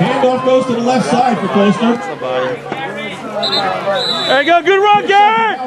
Handoff goes to the left side for Colster. There you go. Good run, Garrett.